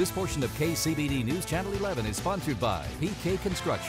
This portion of KCBD News Channel 11 is sponsored by PK Construction.